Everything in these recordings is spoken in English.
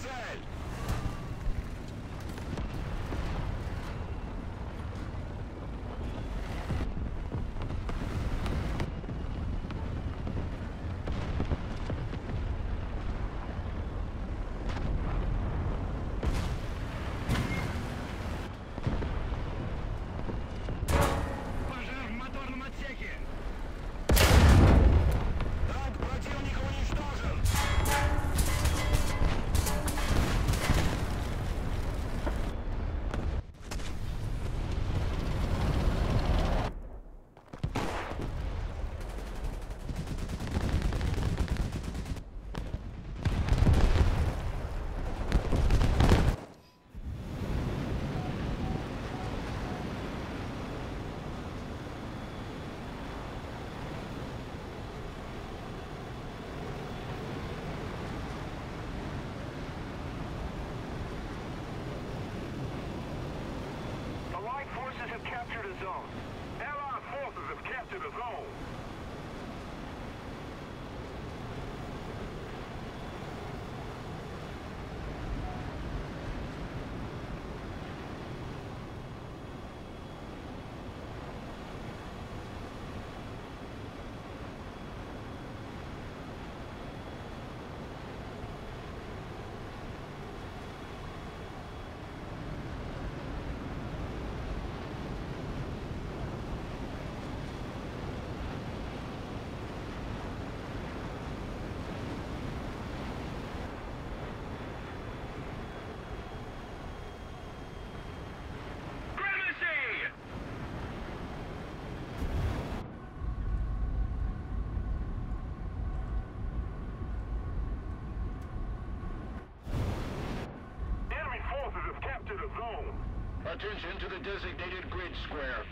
цель! Attention to the designated grid square.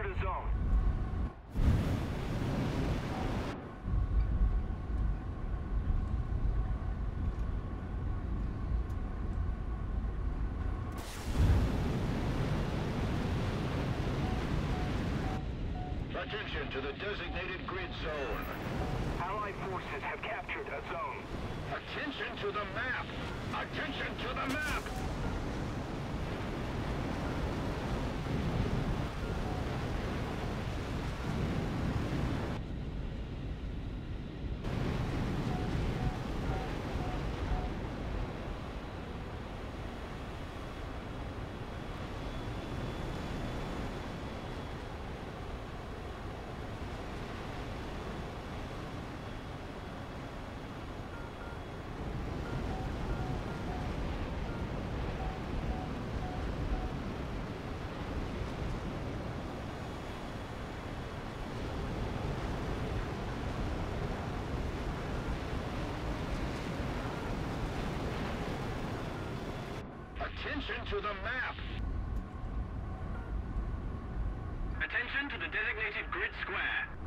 Capture the zone. Attention to the designated grid zone. Allied forces have captured a zone. Attention to the map! Attention to the map! Attention to the map! Attention to the designated grid square.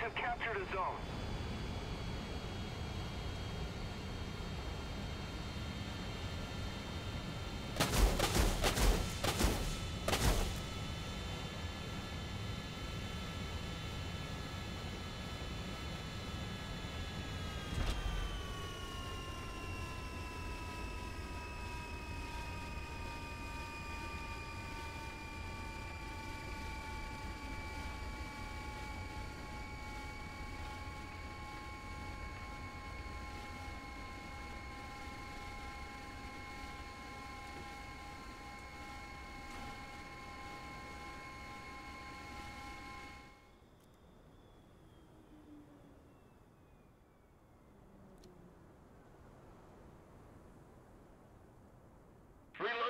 have captured a zone.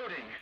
exploding.